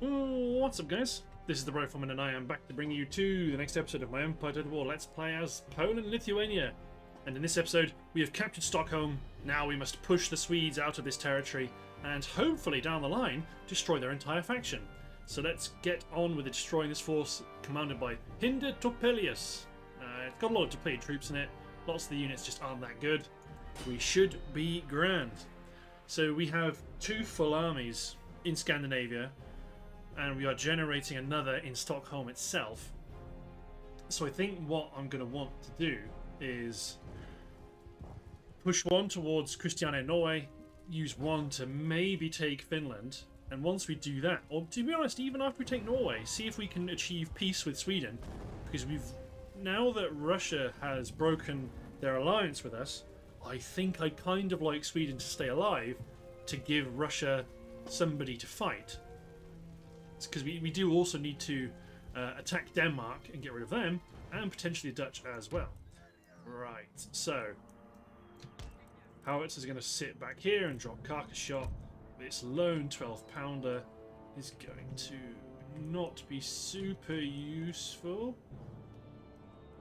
What's up, guys? This is the Rifleman, and I am back to bring you to the next episode of my Empire Total War Let's Play as Poland and Lithuania. And in this episode, we have captured Stockholm. Now we must push the Swedes out of this territory and hopefully down the line destroy their entire faction. So let's get on with destroying this force commanded by Hinder Topelius. Uh, it's got a lot of depleted troops in it. Lots of the units just aren't that good. We should be grand. So we have two full armies in Scandinavia and we are generating another in Stockholm itself. So I think what I'm going to want to do is push one towards Christiania Norway, use one to maybe take Finland, and once we do that, or to be honest, even after we take Norway, see if we can achieve peace with Sweden, because we've now that Russia has broken their alliance with us, I think I'd kind of like Sweden to stay alive to give Russia somebody to fight because we, we do also need to uh, attack Denmark and get rid of them, and potentially the Dutch as well. Right, so Howitz is going to sit back here and drop carcass shot. This lone 12 pounder is going to not be super useful.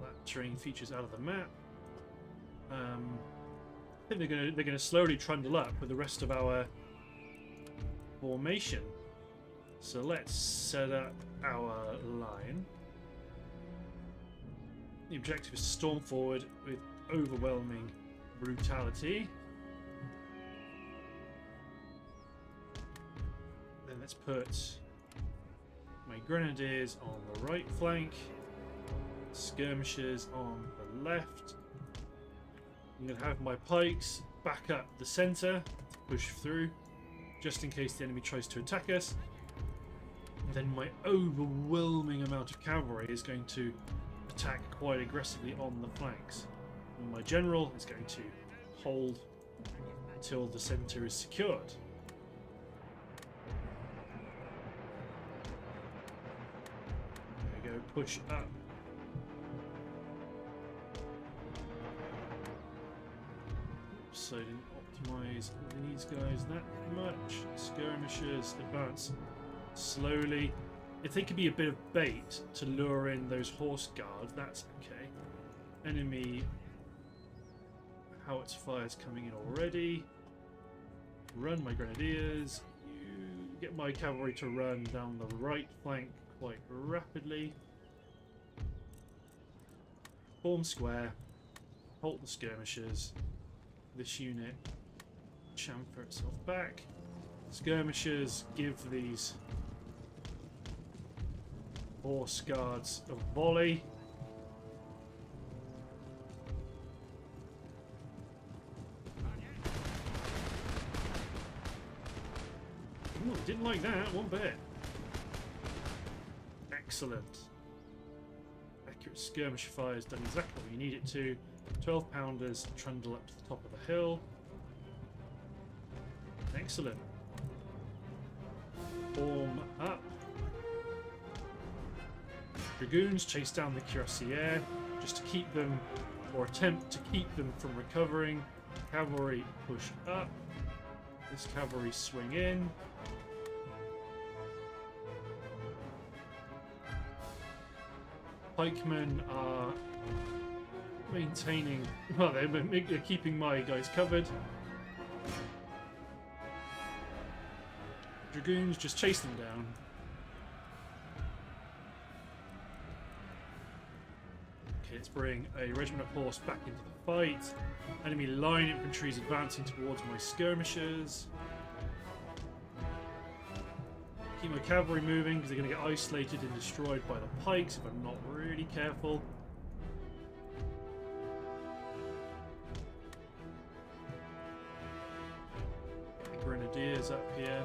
That terrain features out of the map. Um, I think they're going to they're going to slowly trundle up with the rest of our formation. So let's set up our line. The objective is to storm forward with overwhelming brutality. Then let's put my grenadiers on the right flank, skirmishers on the left. I'm going to have my pikes back up the centre, push through, just in case the enemy tries to attack us then my overwhelming amount of cavalry is going to attack quite aggressively on the flanks. And my general is going to hold until the centre is secured. There we go, push up. So I didn't optimise these guys that much. Skirmishers advance slowly. If they could be a bit of bait to lure in those horse guards, that's okay. Enemy howitzer fires coming in already. Run my grenadiers. You get my cavalry to run down the right flank quite rapidly. Form square. Halt the skirmishers. This unit chamfer itself back. Skirmishers give these Horse guards a volley. Ooh, didn't like that one bit. Excellent. Accurate skirmish fire has done exactly what you need it to. 12 pounders trundle up to the top of the hill. Excellent. Form up. Dragoons chase down the cuirassiers just to keep them, or attempt to keep them from recovering. Cavalry push up. This cavalry swing in. Pikemen are maintaining, well, they're keeping my guys covered. Dragoons just chase them down. Let's bring a regiment of horse back into the fight. Enemy line infantry is advancing towards my skirmishers. Keep my cavalry moving because they're going to get isolated and destroyed by the pikes if I'm not really careful. Grenadiers up here.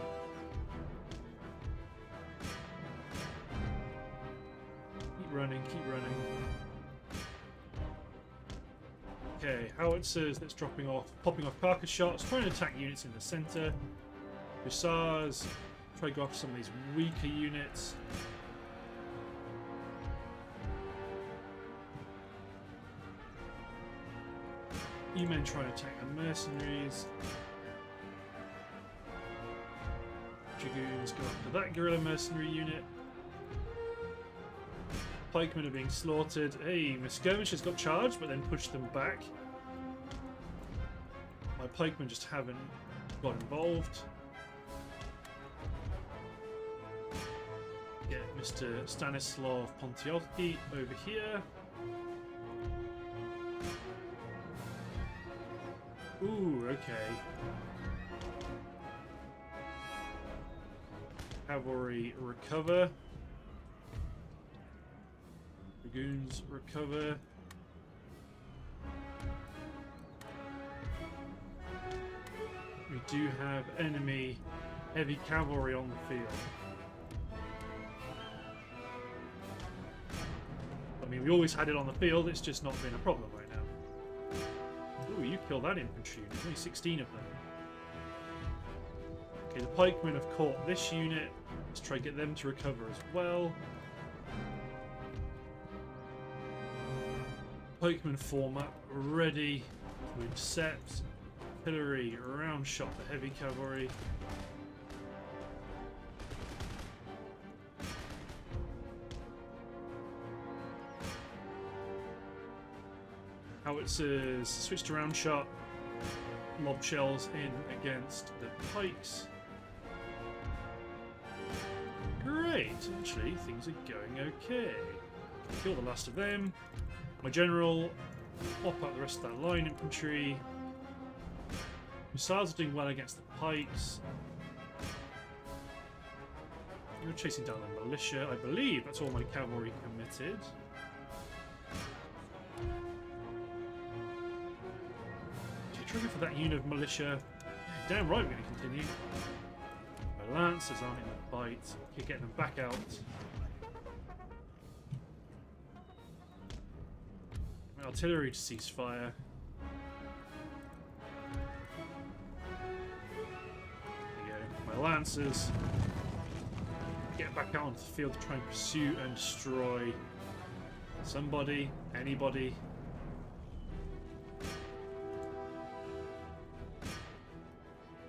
Running, keep running. Okay, howitzers that's dropping off, popping off carcass shots, trying to attack units in the centre. Hussars, try to go after some of these weaker units. E-men trying to attack the mercenaries. Dragoons go after that guerrilla mercenary unit. Pikemen are being slaughtered. Hey, my skirmishers got charged, but then pushed them back. My pikemen just haven't got involved. Get Mr. Stanislav Pontiocki over here. Ooh, okay. Cavalry recover. Dragoons recover. We do have enemy heavy cavalry on the field. I mean, we always had it on the field, it's just not been a problem right now. Ooh, you kill that infantry. There's only 16 of them. Okay, the pikemen have caught this unit. Let's try to get them to recover as well. Pikemen format ready to intercept. Artillery, round shot the heavy cavalry. Howitzers switch to round shot. Lob shells in against the pikes. Great, actually, things are going okay. Kill the last of them. My general, pop out the rest of that line infantry. Missiles are doing well against the pikes. You're chasing down the militia, I believe. That's all my cavalry committed. Trigger for that unit of militia. Damn right we're going to continue. My lancers aren't in the fight. Keep getting them back out. Artillery to cease fire. There you go. My lancers get back out onto the field to try and pursue and destroy somebody, anybody.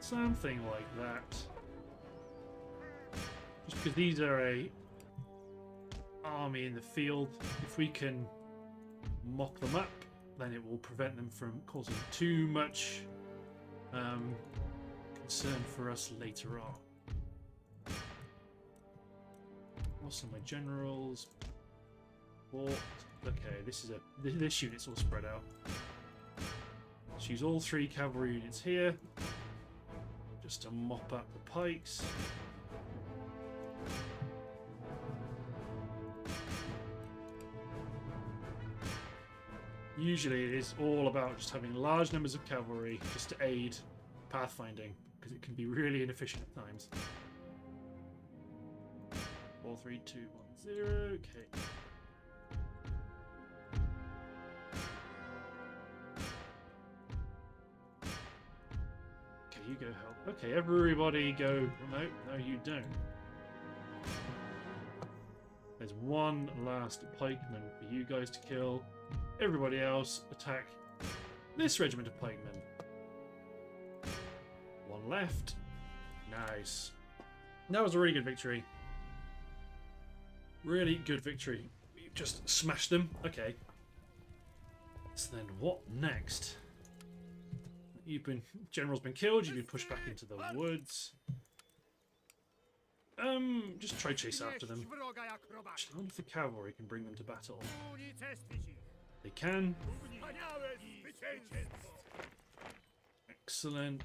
Something like that. Just because these are a army in the field, if we can mock them up, then it will prevent them from causing too much um, concern for us later on. Also, my generals. Okay, this is a this, this unit's all spread out. Let's use all three cavalry units here just to mop up the pikes. Usually it is all about just having large numbers of cavalry just to aid pathfinding, because it can be really inefficient at times. 4, 3, 2, 1, 0, okay. Okay, you go help. Okay, everybody go... No, no you don't. There's one last pikeman for you guys to kill. Everybody else attack this regiment of pikemen. One left. Nice. That was a really good victory. Really good victory. We just smashed them. Okay. So then what next? You've been general's been killed, you've been pushed back into the woods. Um, just try chase after them. I wonder if the cavalry can bring them to battle. They can. Excellent.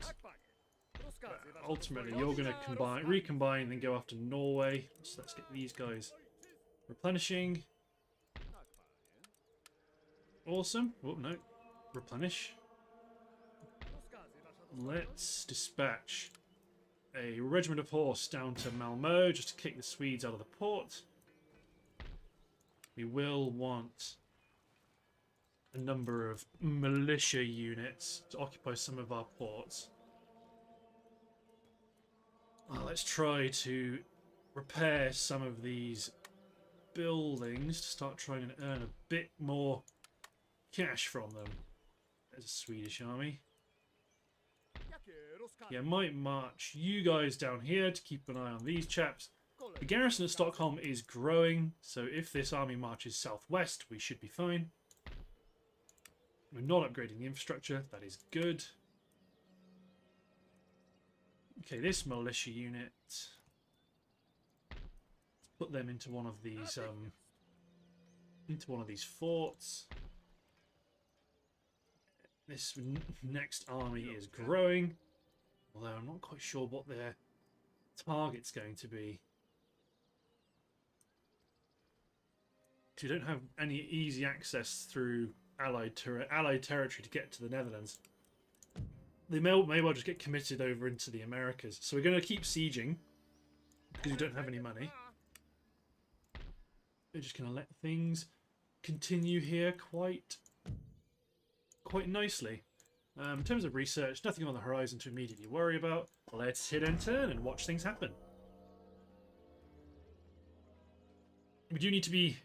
But ultimately, you're going to combine, recombine, and go after Norway. So let's get these guys replenishing. Awesome. Oh no, replenish. Let's dispatch a regiment of horse down to Malmo just to kick the Swedes out of the port. We will want a number of militia units to occupy some of our ports. let's try to repair some of these buildings to start trying to earn a bit more cash from them. There's a Swedish army. Yeah, might march you guys down here to keep an eye on these chaps. The garrison at Stockholm is growing, so if this army marches southwest, we should be fine. We're not upgrading the infrastructure, that is good. Okay, this militia unit. Let's put them into one of these um into one of these forts. This next army is growing, although I'm not quite sure what their target's going to be. You don't have any easy access through allied ter allied territory to get to the Netherlands. They may, may well just get committed over into the Americas. So we're going to keep sieging because we don't have any money. We're just going to let things continue here quite quite nicely. Um, in terms of research, nothing on the horizon to immediately worry about. Let's hit and turn and watch things happen. We do need to be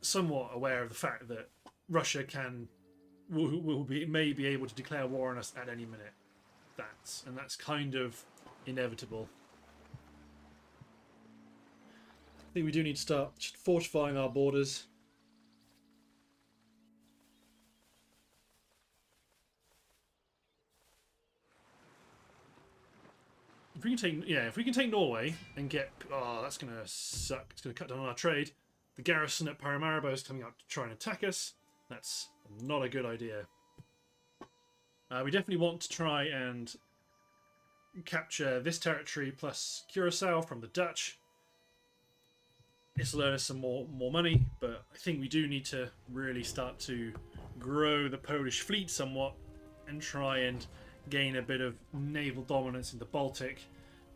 somewhat aware of the fact that Russia can will, will be may be able to declare war on us at any minute. That's and that's kind of inevitable. I think we do need to start fortifying our borders. If we can take yeah, if we can take Norway and get oh that's gonna suck. It's gonna cut down on our trade. The garrison at Paramaribo is coming out to try and attack us. That's not a good idea. Uh, we definitely want to try and capture this territory plus Curacao from the Dutch. This will earn us some more, more money, but I think we do need to really start to grow the Polish fleet somewhat and try and gain a bit of naval dominance in the Baltic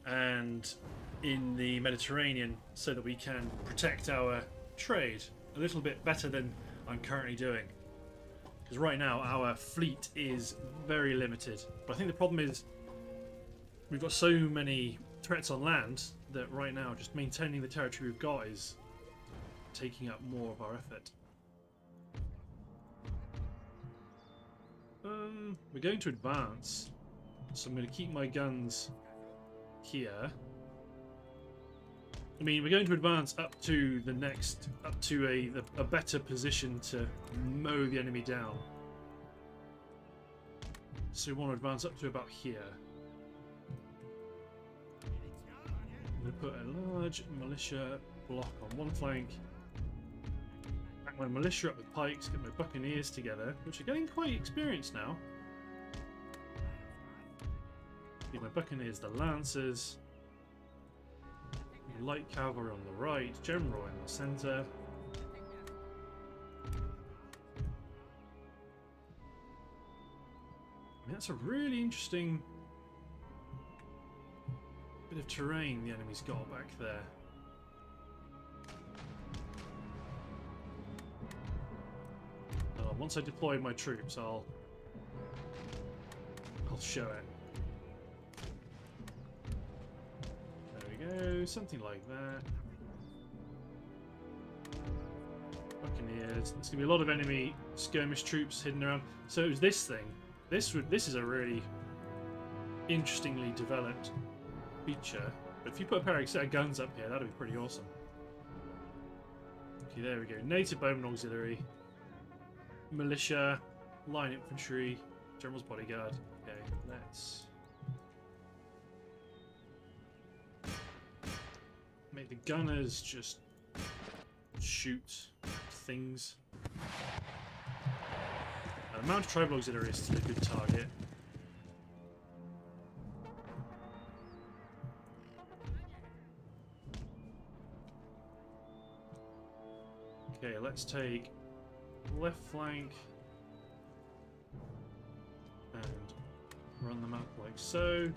and in the Mediterranean so that we can protect our trade a little bit better than I'm currently doing. Because right now our fleet is very limited. But I think the problem is we've got so many threats on land that right now just maintaining the territory we've got is taking up more of our effort. Um, we're going to advance, so I'm going to keep my guns here. I mean, we're going to advance up to the next, up to a, a better position to mow the enemy down. So we want to advance up to about here. I'm going to put a large militia block on one flank. Back my militia up with pikes, get my buccaneers together, which are getting quite experienced now. Get my buccaneers, the lancers light cavalry on the right, general in the centre. I mean, that's a really interesting bit of terrain the enemy's got back there. Uh, once I deploy my troops, I'll I'll show it. Something like that. Buccaneers. There's gonna be a lot of enemy skirmish troops hidden around. So it was this thing. This would this is a really interestingly developed feature. But if you put a pair of set of guns up here, that'd be pretty awesome. Okay, there we go. Native Bowman Auxiliary, Militia, Line Infantry, General's Bodyguard. Okay, let's Make the gunners just shoot things. Uh, Mount Tribal Auxiliary is still a good target. Okay, let's take left flank and run them up like so.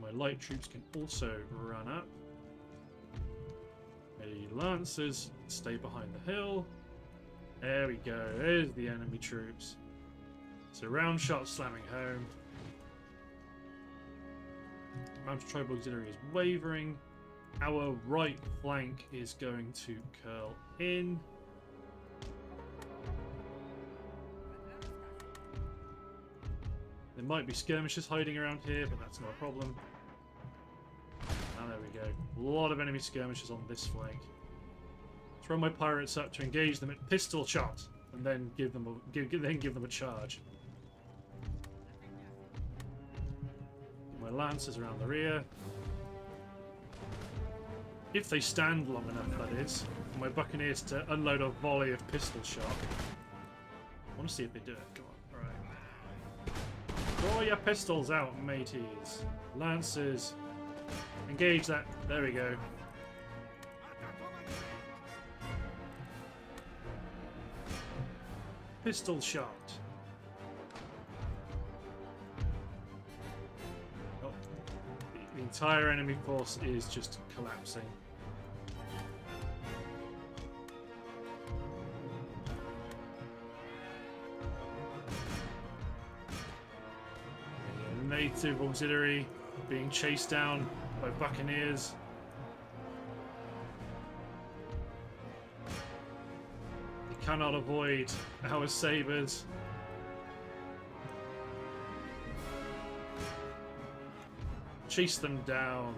My light troops can also run up. The lancers stay behind the hill. There we go. There's the enemy troops. So round shot slamming home. Mounted Tribal Auxiliary is wavering. Our right flank is going to curl in. There might be skirmishers hiding around here, but that's not a problem. There we go. A lot of enemy skirmishers on this flank. Throw my pirates up to engage them at pistol shot, and then give them a, give, then give them a charge. My lancers around the rear. If they stand long enough, that is, my buccaneers to unload a volley of pistol shot. I want to see if they do it. Come on, alright. Draw your pistols out, mateys. Lancers. Engage that. There we go. Pistol shot. Oh, the- entire enemy force is just collapsing. Native auxiliary being chased down by buccaneers. They cannot avoid our sabers. Chase them down.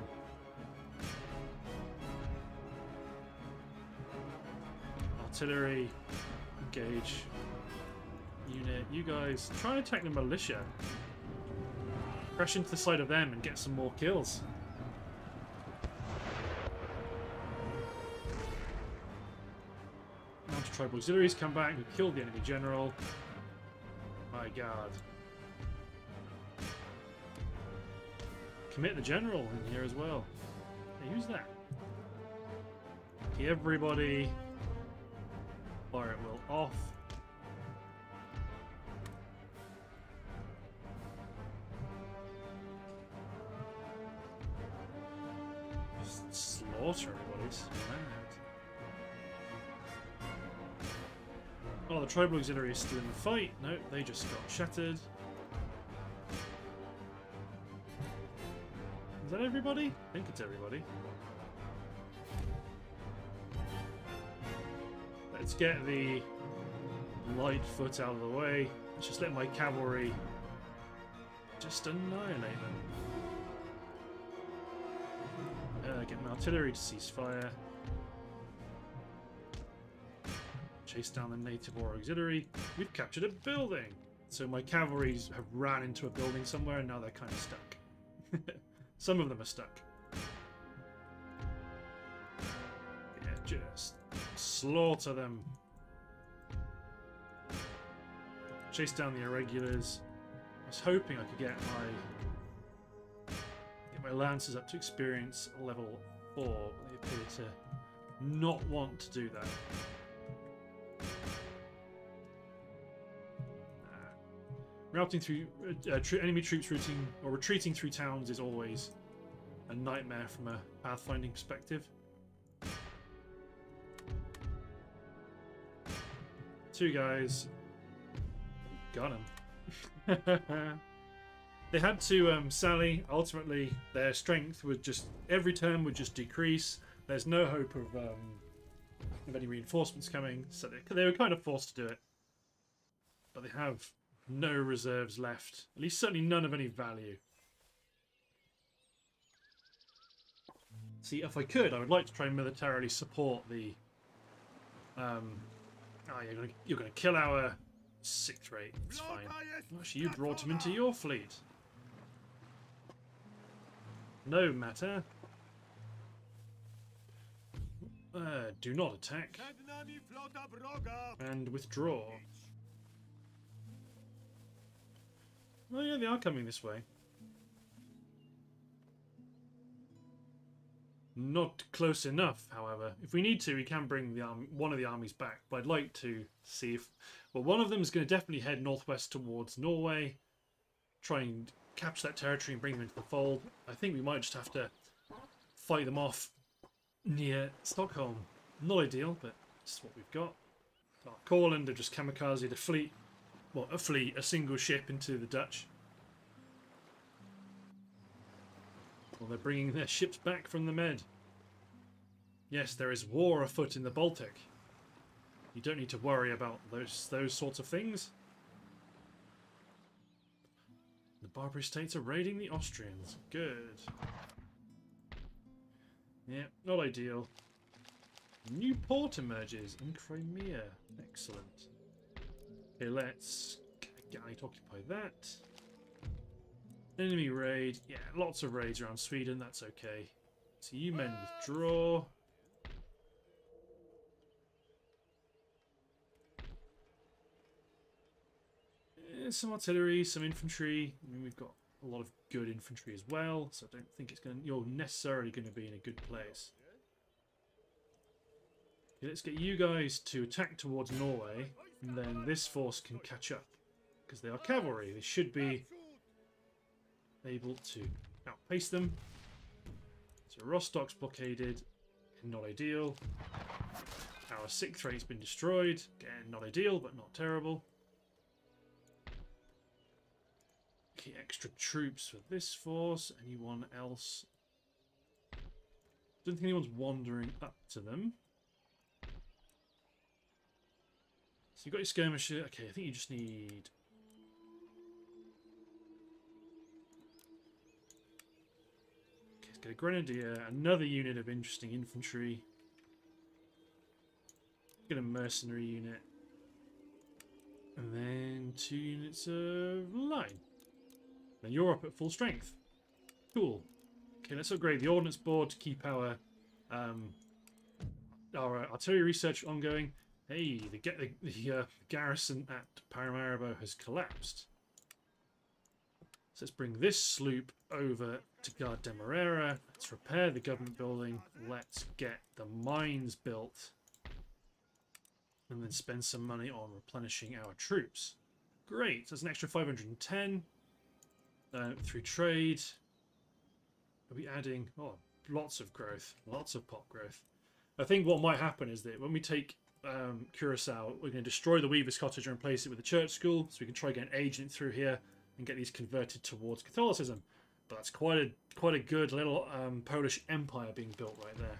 Artillery, engage. Unit, you guys try and attack the militia. Crash into the side of them and get some more kills. Tribal auxiliaries come back who killed the enemy general. My god. Commit the general in here as well. Hey, who's that? Everybody. Fire at will off. Just slaughter everybody. It's Oh, the tribal auxiliary is still in the fight. No, they just got shattered. Is that everybody? I think it's everybody. Let's get the light foot out of the way. Let's just let my cavalry just annihilate them. Uh, get my artillery to cease fire. Chase down the native or auxiliary. We've captured a building! So my cavalry have ran into a building somewhere and now they're kind of stuck. Some of them are stuck. Yeah, just slaughter them. Chase down the irregulars. I was hoping I could get my get my lancers up to experience level four, but they appear to not want to do that. Routing through uh, tr enemy troops routing or retreating through towns is always a nightmare from a pathfinding perspective. Two guys. Got him. they had to um, sally. Ultimately, their strength would just every turn would just decrease. There's no hope of um, of any reinforcements coming, so they, they were kind of forced to do it. But they have no reserves left. At least certainly none of any value. See, if I could, I would like to try and militarily support the... Um, oh, you're gonna, you're gonna kill our sixth rate. It's fine. Actually, you brought him into your fleet. No matter. Uh, do not attack. And withdraw. Oh yeah, they are coming this way. Not close enough, however. If we need to, we can bring the arm one of the armies back. But I'd like to see if... Well, one of them is going to definitely head northwest towards Norway. Try and capture that territory and bring them into the fold. I think we might just have to fight them off near Stockholm. Not ideal, but it's what we've got. Dark Courland have just kamikaze the fleet. Well, a fleet, a single ship into the Dutch. Well, they're bringing their ships back from the Med. Yes, there is war afoot in the Baltic. You don't need to worry about those those sorts of things. The Barbary states are raiding the Austrians. Good. Yeah, not ideal. New port emerges in Crimea. Excellent. Okay, let's get to occupy that. Enemy raid. Yeah, lots of raids around Sweden. That's okay. So you men withdraw. Eh, some artillery, some infantry. I mean, we've got a lot of good infantry as well, so I don't think it's going. To, You're necessarily going to be in a good place. Okay, let's get you guys to attack towards Norway, and then this force can catch up because they are cavalry. They should be able to outpace them. So Rostock's blockaded, not ideal. Our sixth rate's been destroyed, again not ideal but not terrible. Okay, extra troops for this force. Anyone else? Don't think anyone's wandering up to them. So you've got your skirmisher. Okay, I think you just need Get a grenadier, another unit of interesting infantry. Get a mercenary unit. And then two units of line. Then you're up at full strength. Cool. Okay, let's upgrade the ordnance board to keep our um, our artillery research ongoing. Hey, the, the, the uh, garrison at Paramaribo has collapsed. So let's bring this sloop over to guard Demerara. Let's repair the government building. Let's get the mines built. And then spend some money on replenishing our troops. Great, that's an extra 510 uh, through trade. Are we adding... Oh, lots of growth. Lots of pop growth. I think what might happen is that when we take um, Curacao, we're going to destroy the Weaver's Cottage and replace it with a church school. So we can try to get an agent through here and get these converted towards Catholicism. But that's quite a quite a good little um, Polish empire being built right there.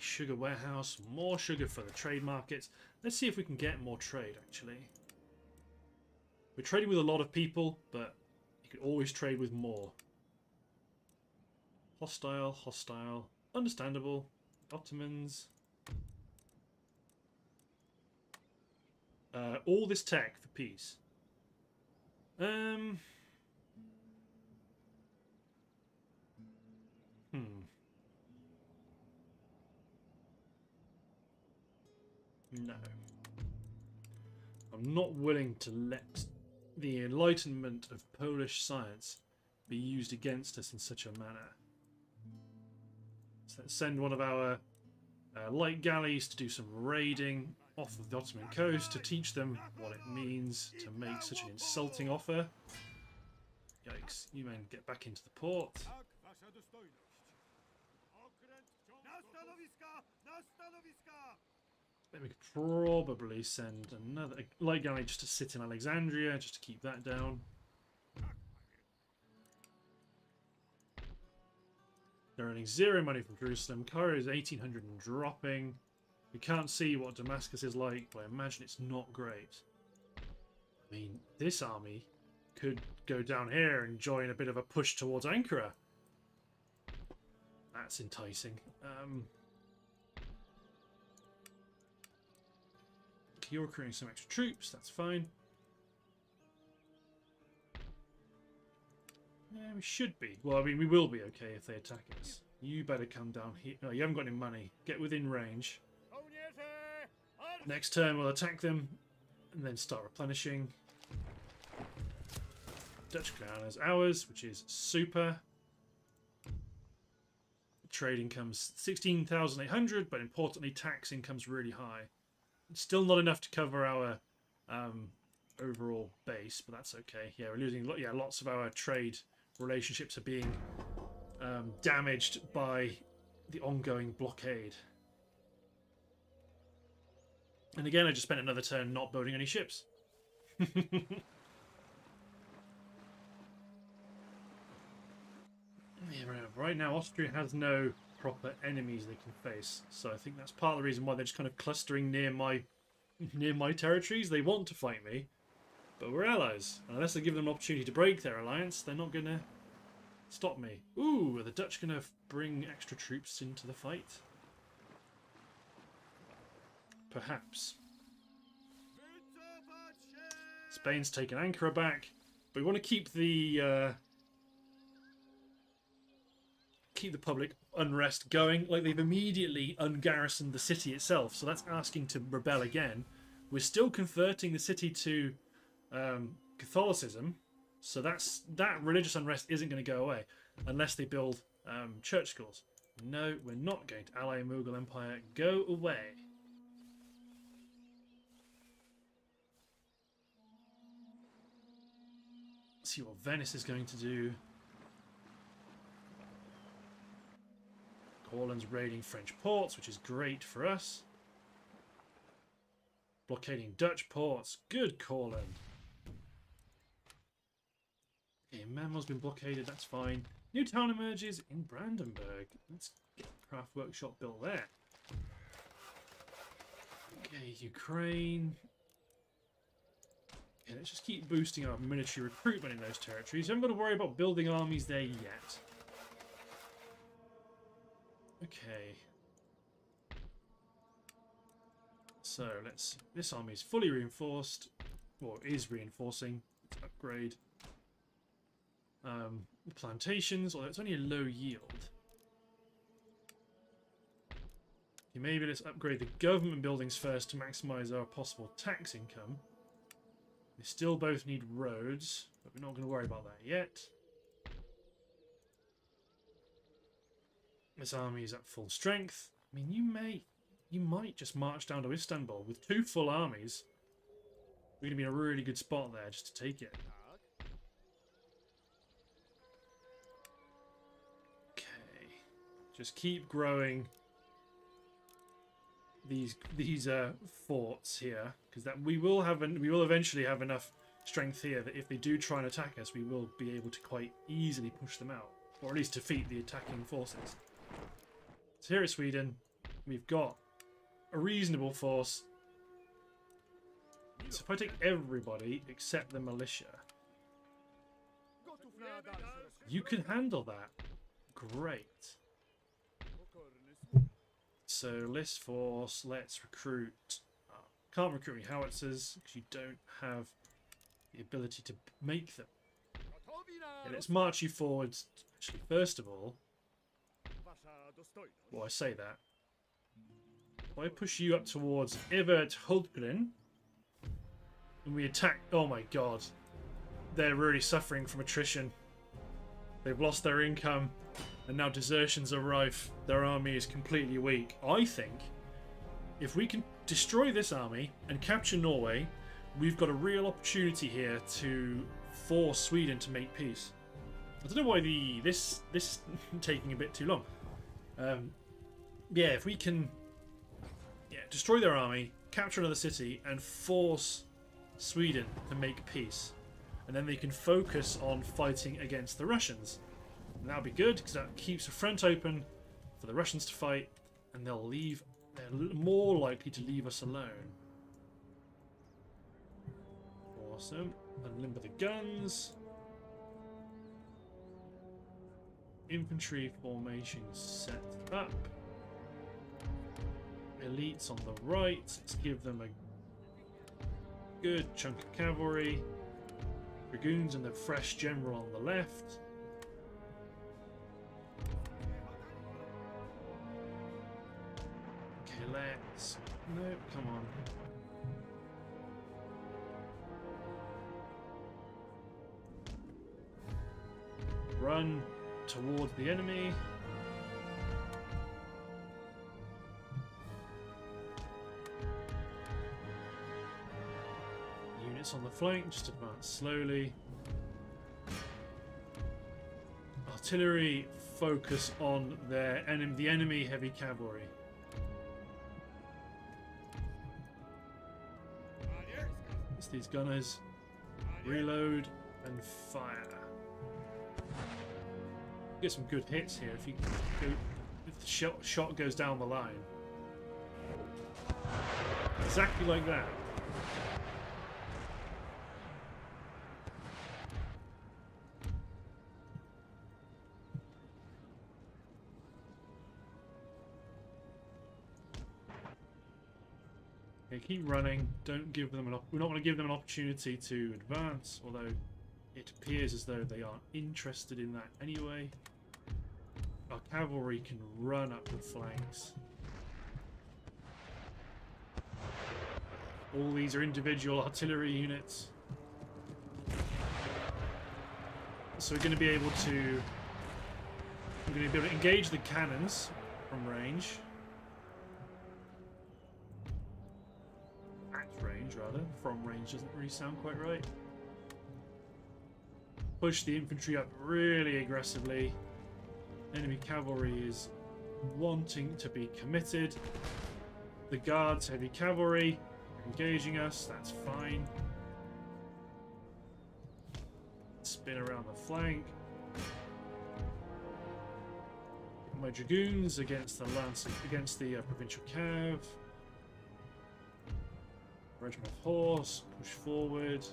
Sugar warehouse, more sugar for the trade markets. Let's see if we can get more trade, actually. We're trading with a lot of people, but you could always trade with more. Hostile, hostile, understandable. Ottomans. Uh, all this tech for peace. Um. Hmm. No. I'm not willing to let the enlightenment of Polish science be used against us in such a manner. So let's send one of our uh, light galleys to do some raiding off of the Ottoman coast to teach them what it means to make such an insulting offer. Yikes, you men get back into the port. Then we could probably send another light galley just to sit in Alexandria, just to keep that down. They're earning zero money from Jerusalem. Cairo is 1800 and dropping. We can't see what Damascus is like, but I imagine it's not great. I mean, this army could go down here and join a bit of a push towards Ankara. That's enticing. Um, you're recruiting some extra troops, that's fine. Yeah, we should be. Well, I mean, we will be okay if they attack us. You better come down here. No, you haven't got any money. Get within range. Next turn we'll attack them and then start replenishing. Dutch crown is ours, which is super. Trade income's 16,800, but importantly tax income's really high. It's still not enough to cover our um, overall base, but that's okay. Yeah, we're losing. Yeah, lots of our trade relationships are being um, damaged by the ongoing blockade. And again, I just spent another turn not building any ships. right now, Austria has no proper enemies they can face, so I think that's part of the reason why they're just kind of clustering near my near my territories. They want to fight me, But we're allies. And unless I give them an opportunity to break their alliance, they're not going to stop me. Ooh, are the Dutch going to bring extra troops into the fight? Perhaps. Spain's taken Ankara back, but we want to keep the uh, keep the public unrest going. Like they've immediately ungarrisoned the city itself, so that's asking to rebel again. We're still converting the city to um, Catholicism, so that's that religious unrest isn't going to go away unless they build um, church schools. No, we're not going to ally Mughal Empire. Go away. see what Venice is going to do. Courland's raiding French ports, which is great for us. Blockading Dutch ports. Good, Courland. Okay, Memel's been blockaded, that's fine. New town emerges in Brandenburg. Let's get the Craft Workshop built there. Okay, Ukraine. Okay, let's just keep boosting our military recruitment in those territories. I haven't got to worry about building armies there yet. Okay. So let's. This army is fully reinforced, or is reinforcing. Let's upgrade. Um, plantations, although it's only a low yield. Maybe let's upgrade the government buildings first to maximise our possible tax income. We still both need roads, but we're not going to worry about that yet. This army is at full strength. I mean, you may, you might just march down to Istanbul with two full armies. We're going to be in a really good spot there just to take it. Just keep growing these these uh, forts here because that we will have an, we will eventually have enough strength here that if they do try and attack us, we will be able to quite easily push them out, or at least defeat the attacking forces. So here at Sweden, we've got a reasonable force. So if I take everybody except the militia, you can handle that. Great. So list force, let's recruit. Uh, can't recruit any howitzers because you don't have the ability to make them. Let's march you forwards. Actually, first of all, well, I say that. If I push you up towards Evert Hultgren, and we attack. Oh my god, they're really suffering from attrition. They've lost their income and now desertions are rife. Their army is completely weak. I think if we can destroy this army and capture Norway, we've got a real opportunity here to force Sweden to make peace. I don't know why the this this is taking a bit too long. Um, yeah, if we can yeah, destroy their army, capture another city, and force Sweden to make peace, and then they can focus on fighting against the Russians. And that'll be good because that keeps the front open for the Russians to fight, and they'll leave. They're more likely to leave us alone. Awesome. Unlimber the guns. Infantry formation set up. Elites on the right. Let's give them a good chunk of cavalry. Dragoons and the fresh general on the left. Okay, let's... No, come on. Run towards the enemy. Units on the flank, just advance slowly. Artillery focus on their enemy, the enemy heavy cavalry. It's these gunners. Reload and fire. Get some good hits here if you go, if the shot, shot goes down the line. Exactly like that. Okay, keep running. Don't give them an. We're not going to give them an opportunity to advance, although it appears as though they aren't interested in that anyway. Our cavalry can run up the flanks. All these are individual artillery units. So we're going to be able to... We're going to be able to engage the cannons from range. From range doesn't really sound quite right. Push the infantry up really aggressively. Enemy cavalry is wanting to be committed. The guards, heavy cavalry, engaging us. That's fine. Spin around the flank. My dragoons against the lance against the uh, provincial cav. Regiment of horse push forward.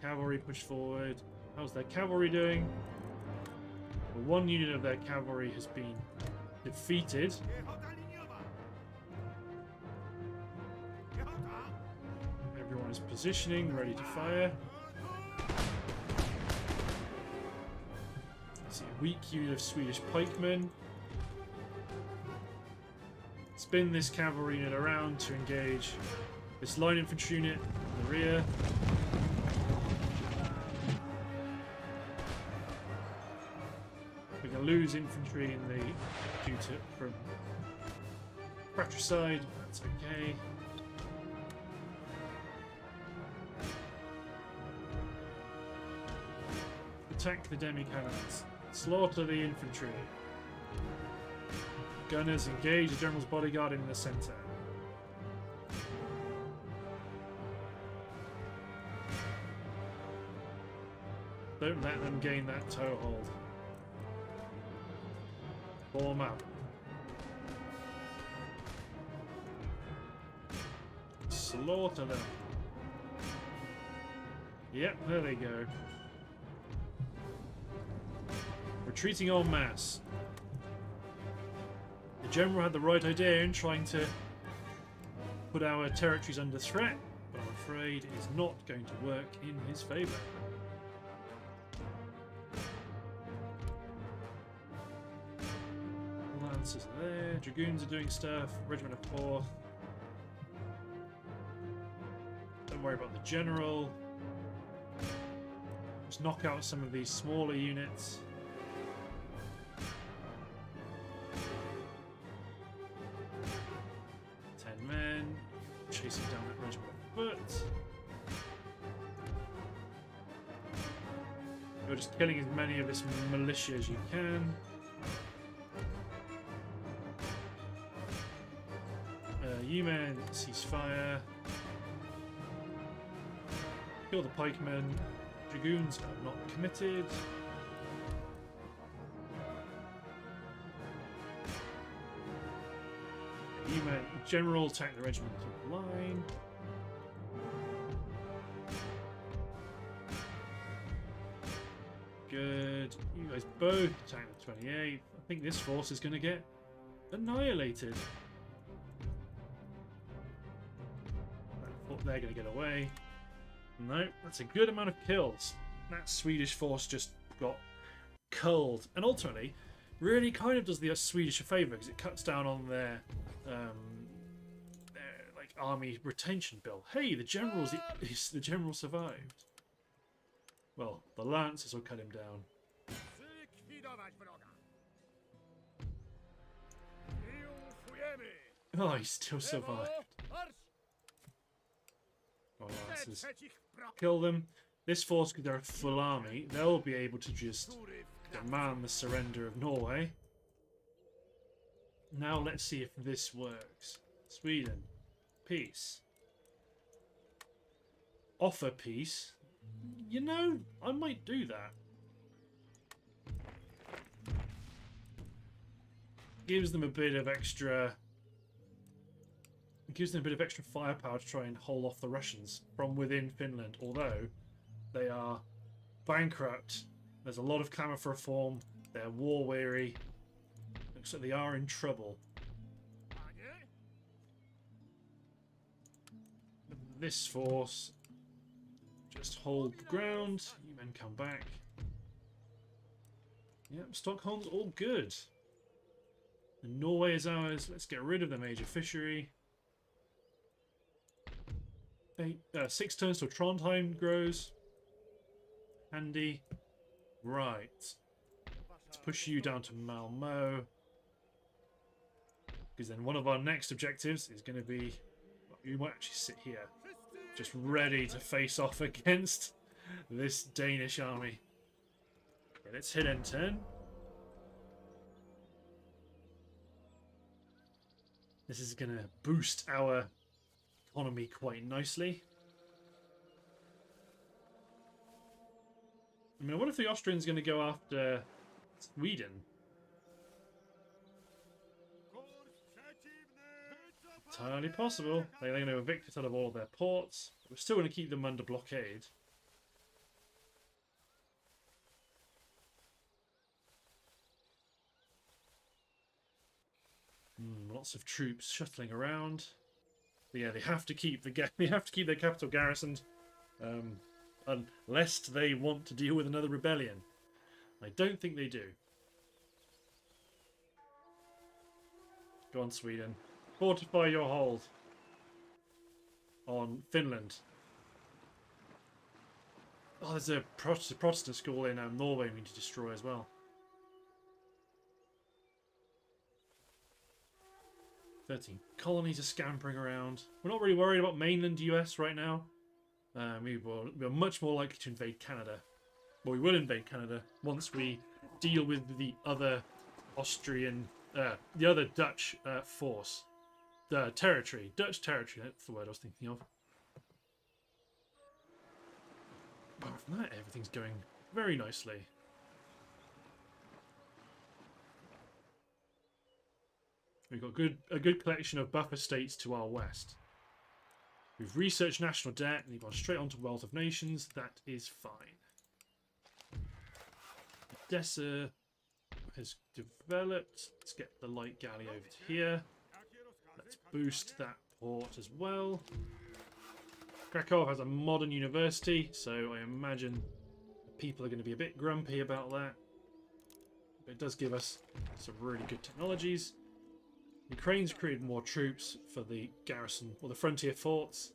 Cavalry push forward. How's their cavalry doing? Well, one unit of their cavalry has been defeated. Everyone is positioning, ready to fire. See a weak unit of Swedish pikemen. Spin this cavalry unit around to engage this line infantry unit in the rear. We're going to lose infantry in the due to from fratricide. That's okay. Attack the demi-cannons. Slaughter the infantry. Gunners engage the general's bodyguard in the center. Don't let them gain that toehold. Form up. Slaughter them. Yep, there they go. Retreating en masse. General had the right idea in trying to put our territories under threat, but I'm afraid it is not going to work in his favour. Lancers are there, dragoons are doing stuff, regiment of Four. Don't worry about the general. Just knock out some of these smaller units. Killing as many of this militia as you can. Uh, you men, ceasefire. Kill the pikemen. Dragoons are not committed. You men, general attack the regiment of line. Good. You guys both attack the 28th. I think this force is going to get annihilated. Thought they're going to get away. No, that's a good amount of kills. That Swedish force just got culled. And ultimately, really kind of does the Swedish a favour because it cuts down on their, um, their like army retention bill. Hey, the general's the general survived. Well, the lancers will cut him down. Oh, he still survived. Oh, lancers. Kill them. This force, because they're a full army, they'll be able to just demand the surrender of Norway. Now let's see if this works. Sweden. Peace. Offer peace. You know, I might do that. Gives them a bit of extra... Gives them a bit of extra firepower to try and hold off the Russians from within Finland, although they are bankrupt. There's a lot of clamour for reform. They're war-weary. Looks like they are in trouble. this force. Just hold the ground. You men come back. Yep, Stockholm's all good. And Norway is ours. Let's get rid of the major fishery. Eight, uh, six turns till Trondheim grows. Handy. Right. Let's push you down to Malmo. Because then one of our next objectives is going to be... Well, you might actually sit here. Just ready to face off against this Danish army. Okay, let's hit end turn. This is going to boost our economy quite nicely. I mean, what if the Austrians going to go after Sweden? Entirely possible. They're going to evict it out of all of their ports. We're still going to keep them under blockade. Mm, lots of troops shuttling around. But yeah, they have to keep the they have to keep their capital garrisoned, um, unless they want to deal with another rebellion. I don't think they do. Go on, Sweden. Fortify your hold on Finland. Oh, there's a Protestant school in um, Norway we need to destroy as well. 13 colonies are scampering around. We're not really worried about mainland US right now. Um, we will, we're much more likely to invade Canada. Well, we will invade Canada once we deal with the other Austrian, uh, the other Dutch uh, force. The territory. Dutch territory, that's the word I was thinking of. Apart from that, everything's going very nicely. We've got good a good collection of buffer states to our west. We've researched national debt and we've gone straight on to wealth of nations. That is fine. Odessa has developed. Let's get the light galley over here. Boost that port as well. Krakow has a modern university, so I imagine people are going to be a bit grumpy about that. But it does give us some really good technologies. Ukraine's created more troops for the garrison, or the frontier forts.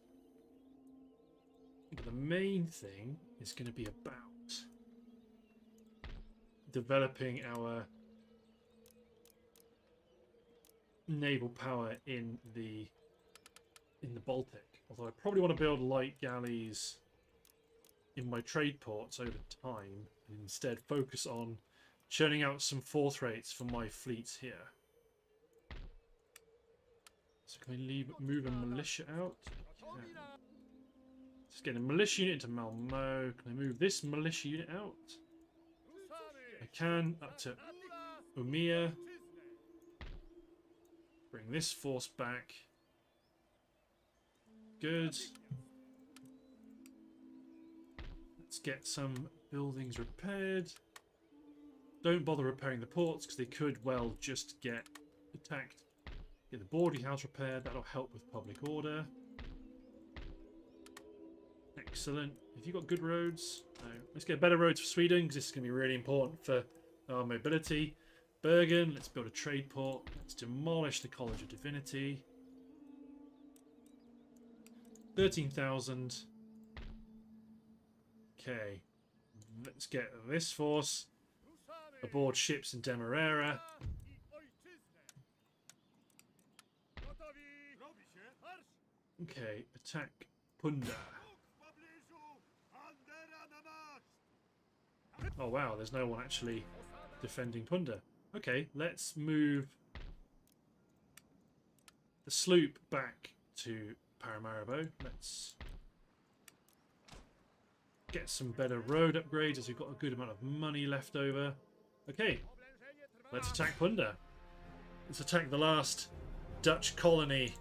But the main thing is going to be about developing our naval power in the in the Baltic. Although I probably want to build light galleys in my trade ports over time and instead focus on churning out some fourth rates for my fleets here. So can I leave, move a militia out? Just get a militia unit into Malmo. Can I move this militia unit out? I can. Up to Umeå. Bring this force back. Good. Let's get some buildings repaired. Don't bother repairing the ports because they could well just get attacked Get the boarding house repaired. That'll help with public order. Excellent. Have you got good roads? No. Let's get better roads for Sweden because this is going to be really important for our mobility. Bergen, let's build a trade port. Let's demolish the College of Divinity. 13,000. Okay. Let's get this force aboard ships in Demerara. Okay, attack Punda. Oh wow, there's no one actually defending Punda. Okay, let's move the sloop back to Paramaribo. Let's get some better road upgrades as we've got a good amount of money left over. Okay, let's attack Punda. Let's attack the last Dutch colony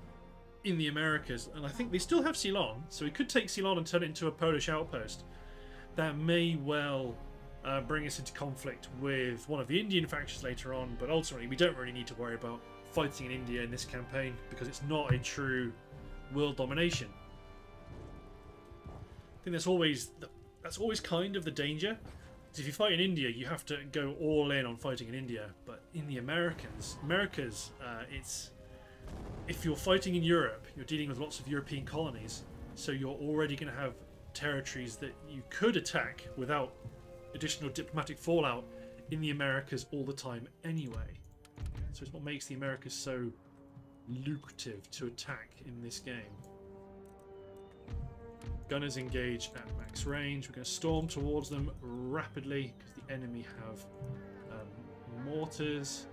in the Americas, and I think they still have Ceylon, so we could take Ceylon and turn it into a Polish outpost. That may well uh, bring us into conflict with one of the Indian factions later on, but ultimately we don't really need to worry about fighting in India in this campaign because it's not a true world domination. I think that's always the, that's always kind of the danger. if you fight in India, you have to go all in on fighting in India. But in the Americans, Americas, uh, it's if you're fighting in Europe, you're dealing with lots of European colonies, so you're already going to have territories that you could attack without additional diplomatic fallout in the Americas all the time anyway. So it's what makes the Americas so lucrative to attack in this game. Gunners engage at max range. We're going to storm towards them rapidly because the enemy have um, mortars.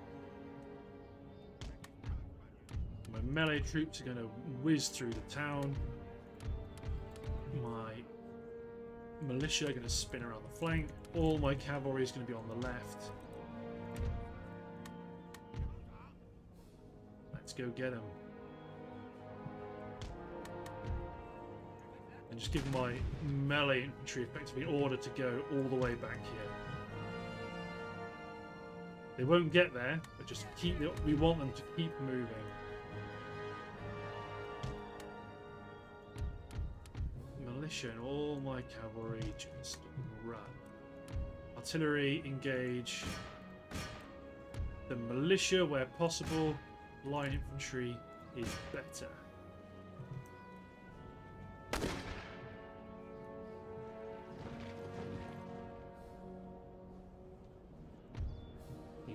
My melee troops are going to whiz through the town. Militia are going to spin around the flank. All my cavalry is going to be on the left. Let's go get them. And just give my melee infantry effectively order to go all the way back here. They won't get there, but just keep. The, we want them to keep moving. And all my cavalry just run. Artillery engage. The militia where possible. Line infantry is better.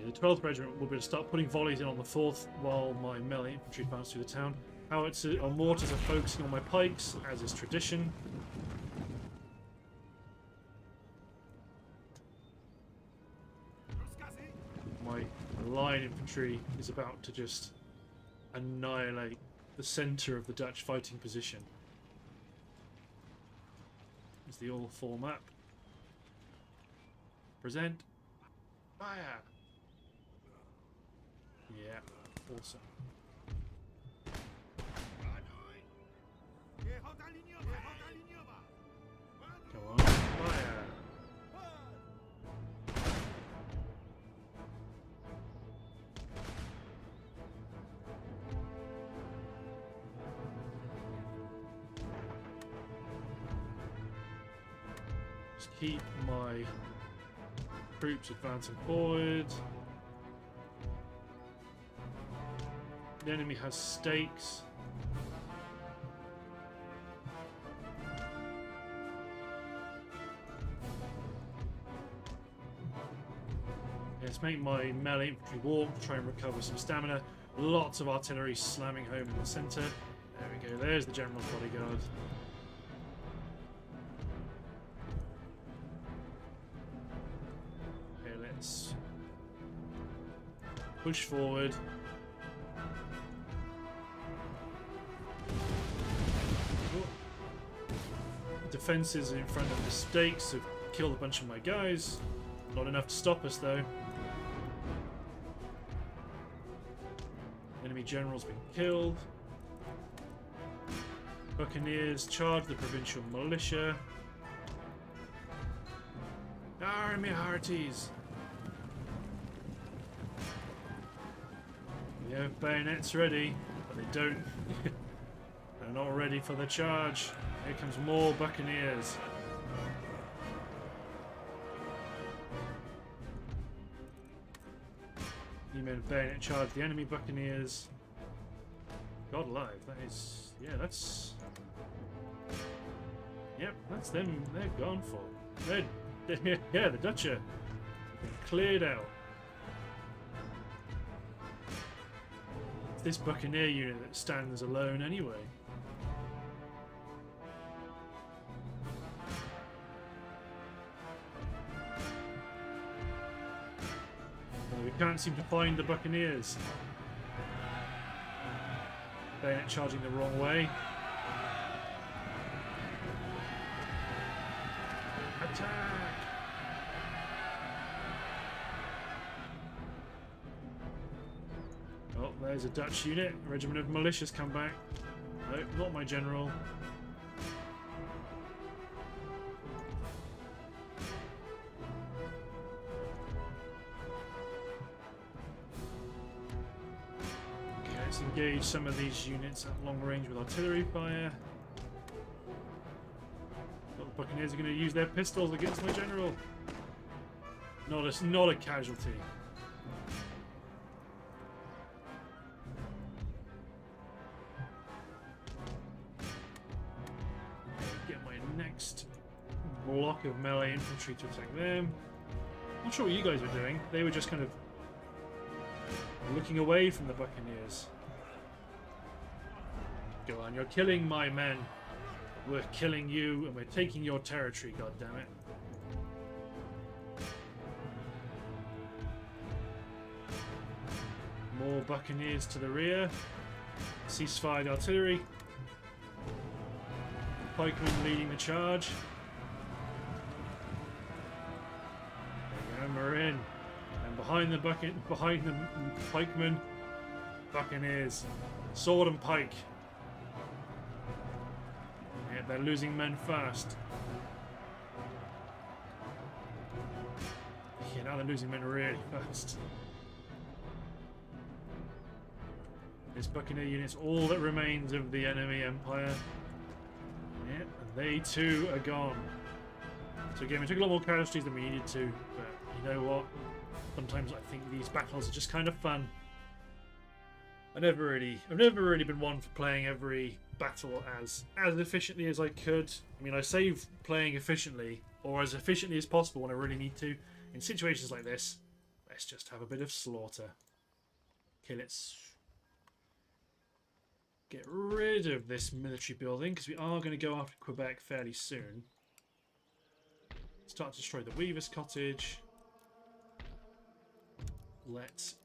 The 12th Regiment will be able to start putting volleys in on the 4th while my melee infantry advance through the town. Howitzer uh, or mortars are focusing on my pikes, as is tradition. My line infantry is about to just annihilate the centre of the Dutch fighting position. Is the all four map. Present. Fire! Yeah, awesome. Just keep my troops advancing forward. The enemy has stakes. Let's make my melee infantry walk try and recover some stamina. Lots of artillery slamming home in the centre. There we go, there's the general's bodyguard. Push forward. Defences in front of the stakes have killed a bunch of my guys. Not enough to stop us though. Enemy general's been killed. Buccaneers charge the provincial militia. Army hearties! Have bayonets ready, but they don't. They're not ready for the charge. Here comes more buccaneers. You made a bayonet charge the enemy buccaneers. God alive, that is yeah, that's Yep, that's them they're gone for. They're, yeah, the Dutch are cleared out. This buccaneer unit that stands alone anyway. Well, we can't seem to find the Buccaneers. They aren't charging the wrong way. Attack! There's a Dutch unit. A regiment of militias come back. No, not my general. Okay, let's engage some of these units at long range with artillery fire. The Buccaneers are going to use their pistols against my general. Not a, not a casualty. Block of melee infantry to attack them. Not sure what you guys were doing. They were just kind of looking away from the Buccaneers. Go on, you're killing my men. We're killing you, and we're taking your territory, God damn it! More Buccaneers to the rear. Ceasefire artillery. Pikemen leading the charge. There we go, we're in. And behind the bucket, behind the pikemen, Buccaneers. Sword and pike. Yeah, they're losing men fast. Yeah, now they're losing men really fast. This Buccaneer unit's all that remains of the enemy empire. Yeah, they too are gone. So again, we took a lot more casualties than we needed to, but you know what? Sometimes I think these battles are just kind of fun. I never really, I've never really been one for playing every battle as as efficiently as I could. I mean, I save playing efficiently or as efficiently as possible when I really need to. In situations like this, let's just have a bit of slaughter. Okay, let's get rid of this military building because we are going to go after Quebec fairly soon. Start to destroy the Weaver's Cottage. Let's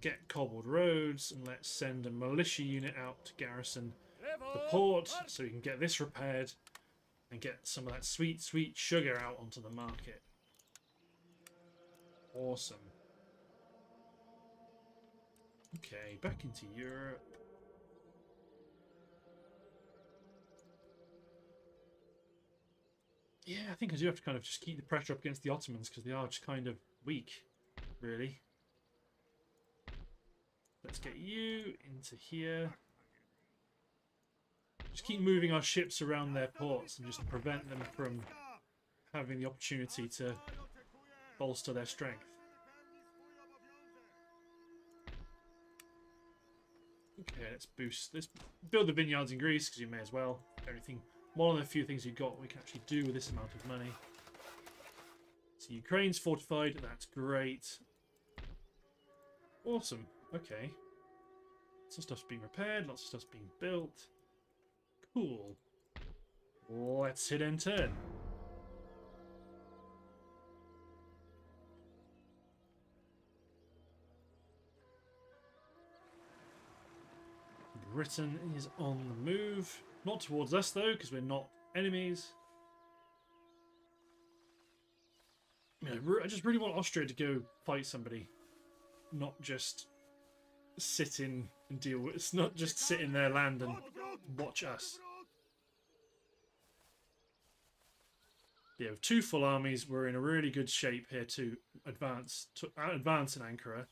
get cobbled roads and let's send a militia unit out to garrison the port so we can get this repaired and get some of that sweet, sweet sugar out onto the market. Awesome. Okay, back into Europe. Yeah, I think I do have to kind of just keep the pressure up against the Ottomans because they are just kind of weak, really. Let's get you into here. Just keep moving our ships around their ports and just prevent them from having the opportunity to bolster their strength. Okay, let's boost. Let's build the vineyards in Greece because you may as well. Everything one of the few things you've got we can actually do with this amount of money. So Ukraine's fortified, that's great. Awesome, okay. Lots of stuff's being repaired, lots of stuff's being built. Cool. Let's hit end turn. Britain is on the move. Not towards us, though, because we're not enemies. I just really want Austria to go fight somebody. Not just sit in and deal with... It's not just sit in their land and watch us. Yeah, with two full armies, we're in a really good shape here to advance to uh, advance in Ankara.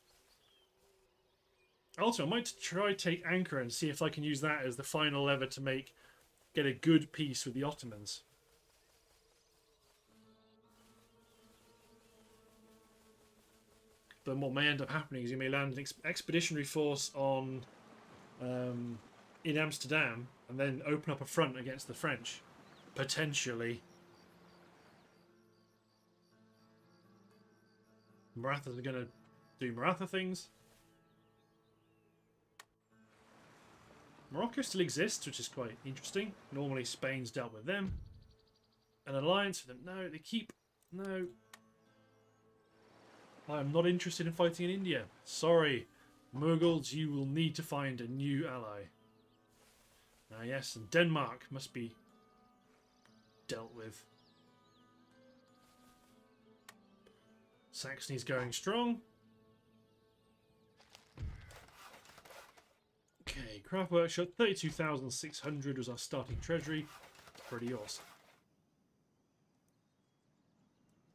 Also, I might try take Ankara and see if I can use that as the final lever to make get a good peace with the Ottomans. But what may end up happening is you may land an ex expeditionary force on um, in Amsterdam and then open up a front against the French, potentially. Maratha's are going to do Maratha things. Morocco still exists, which is quite interesting. Normally Spain's dealt with them. An alliance with them. No, they keep... No. I am not interested in fighting in India. Sorry. Mughals, you will need to find a new ally. Now, yes, and Denmark must be dealt with. Saxony's going strong. Okay, Craft Workshop, 32,600 was our starting treasury. Pretty awesome.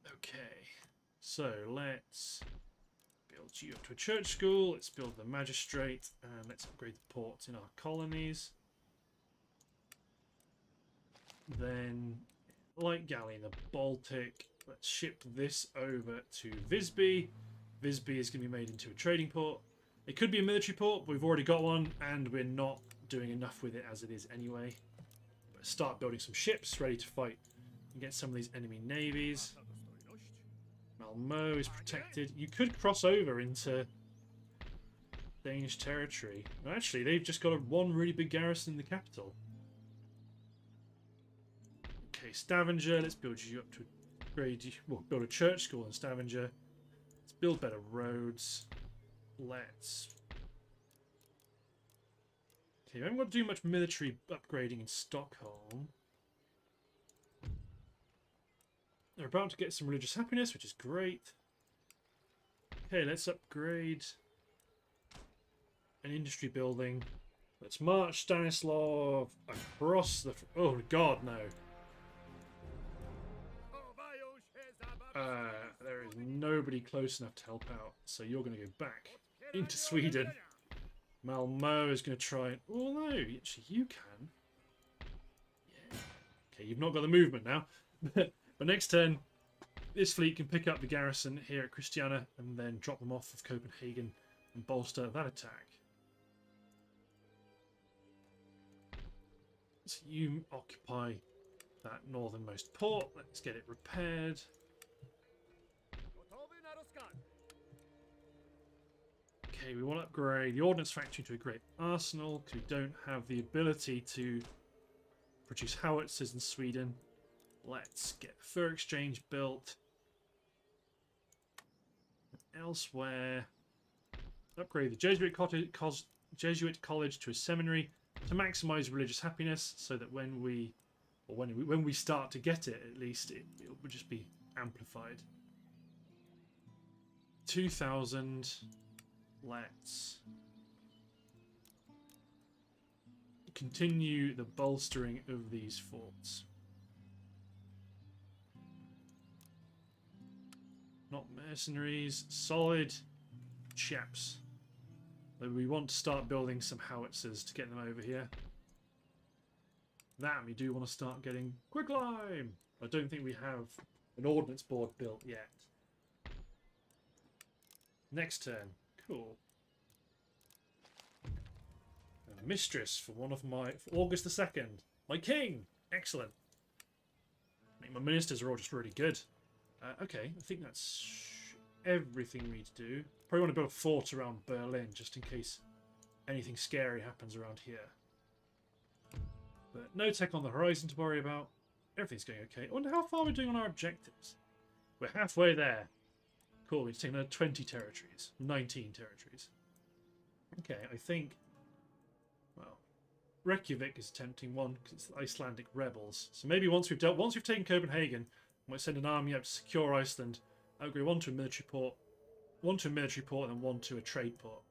Okay, so let's build you up to a church school, let's build the magistrate, and let's upgrade the ports in our colonies. Then light galley in the Baltic. Let's ship this over to Visby. Visby is going to be made into a trading port. It could be a military port, but we've already got one, and we're not doing enough with it as it is anyway. But start building some ships ready to fight against some of these enemy navies. Malmo is protected. You could cross over into Danish territory. Actually, they've just got a one really big garrison in the capital. Okay, Stavanger. Let's build you up to grade. Well, build a church school in Stavanger. Let's build better roads. Let's. Okay, we haven't got to do much military upgrading in Stockholm. They're about to get some religious happiness, which is great. Okay, let's upgrade an industry building. Let's march Stanislav across the... Oh, God, no. Uh, there is nobody close enough to help out, so you're going to go back into Sweden. Malmo is going to try and... Oh, no, actually, you can. Yeah. Okay, you've not got the movement now. but next turn, this fleet can pick up the garrison here at Christiana and then drop them off of Copenhagen and bolster that attack. So you occupy that northernmost port. Let's get it repaired. Okay, we want to upgrade the Ordnance Factory to a great arsenal because we don't have the ability to produce howitzers in Sweden. Let's get Fur Exchange built. Elsewhere, upgrade the Jesuit, cottage, Jesuit College to a seminary to maximize religious happiness so that when we or when we when we start to get it at least it, it will just be amplified 2000 let's continue the bolstering of these forts not mercenaries solid chaps we want to start building some howitzers to get them over here. That we do want to start getting quicklime. I don't think we have an ordnance board built yet. Next turn. Cool. A mistress for one of my... August the 2nd. My king! Excellent. I my ministers are all just really good. Uh, okay, I think that's everything we need to do. Probably want to build a fort around Berlin just in case anything scary happens around here. But no tech on the horizon to worry about. Everything's going okay. I wonder how far we're doing on our objectives. We're halfway there. Cool, we've taken another 20 territories. 19 territories. Okay, I think... Well, Reykjavik is attempting one because it's Icelandic rebels. So maybe once we've dealt, once we've taken Copenhagen, might send an army out to secure Iceland, upgrade one to a military port, one to a military port and one to a trade port.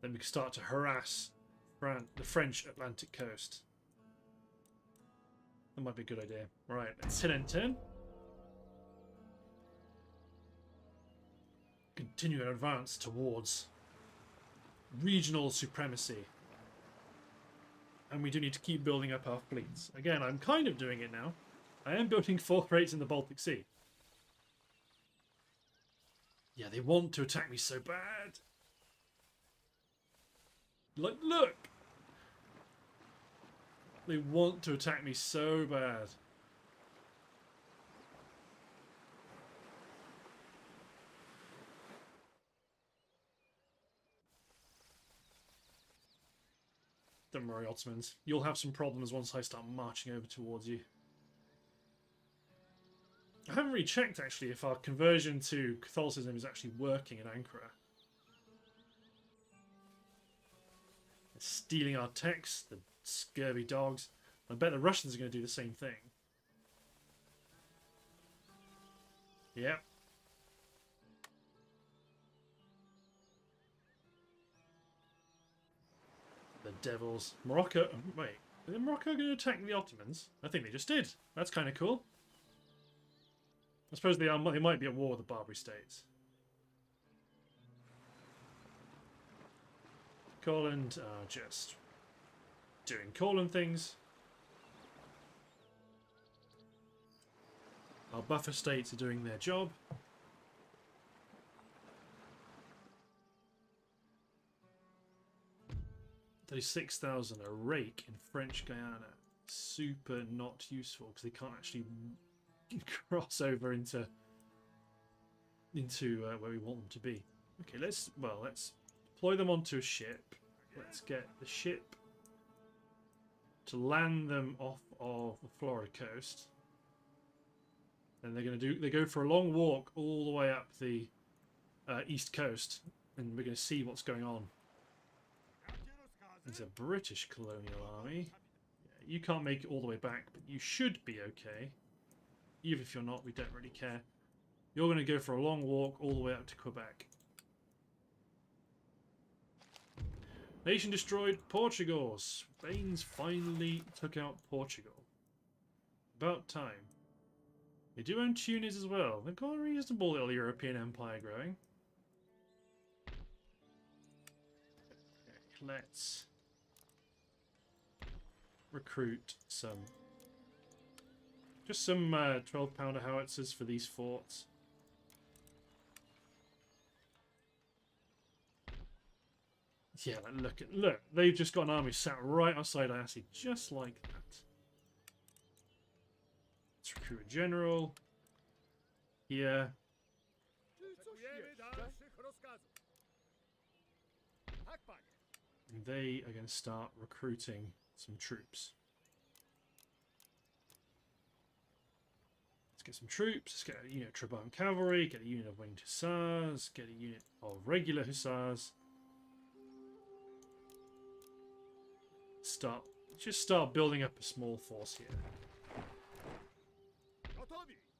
Then we can start to harass Fran the French Atlantic coast. That might be a good idea. Right, let's hit end turn. Continue our advance towards regional supremacy. And we do need to keep building up our fleets. Again, I'm kind of doing it now. I am building four rates in the Baltic Sea. Yeah, they want to attack me so bad. Like, look! They want to attack me so bad. Don't worry, Ottomans. You'll have some problems once I start marching over towards you. I haven't really checked actually if our conversion to Catholicism is actually working in Ankara. It's stealing our texts, the scurvy dogs. I bet the Russians are going to do the same thing. Yep. The devils. Morocco. Oh, wait, is Morocco going to attack the Ottomans? I think they just did. That's kind of cool. I suppose they are. They might be at war with the Barbary states. Courland are uh, just doing Courland things. Our buffer states are doing their job. Those 6,000 are rake in French Guyana. Super not useful because they can't actually cross over into into uh, where we want them to be. Okay, let's well let's deploy them onto a ship. Let's get the ship to land them off of the Florida coast. And they're going to do they go for a long walk all the way up the uh, east coast, and we're going to see what's going on. It's a British colonial army. Yeah, you can't make it all the way back, but you should be okay. Even if you're not, we don't really care. You're going to go for a long walk all the way up to Quebec. Nation destroyed Portugal. Spain's finally took out Portugal. About time. They do own Tunis as well. They've got a reasonable little European empire growing. Let's recruit some just some uh, 12 pounder howitzers for these forts. Yeah, look at look. They've just got an army sat right outside Iasi, just like that. Let's recruit a general. Yeah. And they are going to start recruiting some troops. Get some troops. Let's get a unit of Trabant cavalry, get a unit of winged hussars, get a unit of regular hussars. Start, just start building up a small force here.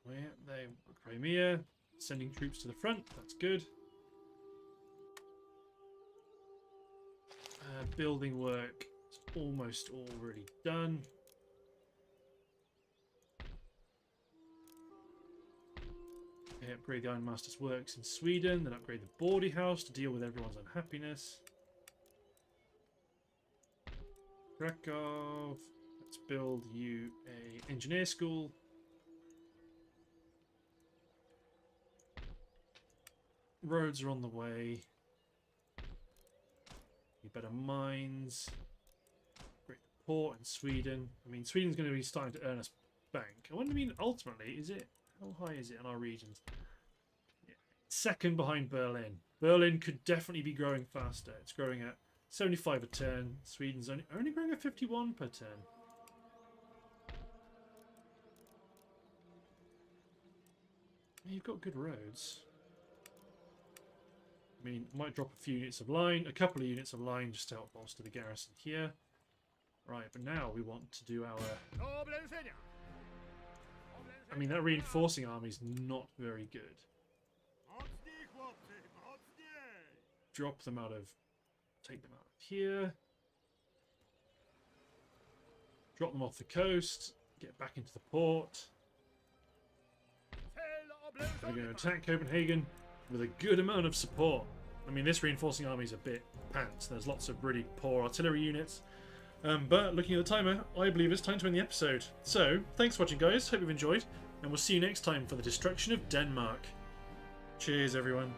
Where they, Crimea, sending troops to the front. That's good. Uh, building work is almost already done. Upgrade the Ironmaster's works in Sweden, then upgrade the Bordy House to deal with everyone's unhappiness. Krakow. Let's build you a engineer school. Roads are on the way. You better mines. Great port in Sweden. I mean, Sweden's going to be starting to earn us bank. I wonder, I mean, ultimately, is it... How high is it in our regions? Yeah. Second behind Berlin. Berlin could definitely be growing faster. It's growing at 75 a turn. Sweden's only, only growing at 51 per turn. You've got good roads. I mean, might drop a few units of line, a couple of units of line just to help bolster the garrison here. Right, but now we want to do our... I mean, that reinforcing army is not very good. Drop them out of... Take them out of here. Drop them off the coast. Get back into the port. We're going to attack Copenhagen with a good amount of support. I mean, this reinforcing army is a bit pants. There's lots of really poor artillery units. Um, but looking at the timer, I believe it's time to end the episode. So, thanks for watching, guys. Hope you've enjoyed. And we'll see you next time for the destruction of Denmark. Cheers, everyone.